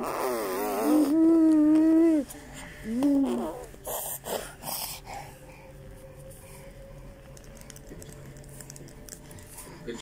Mm-hmm.